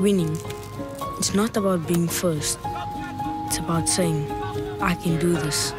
Winning, it's not about being first. It's about saying, I can do this.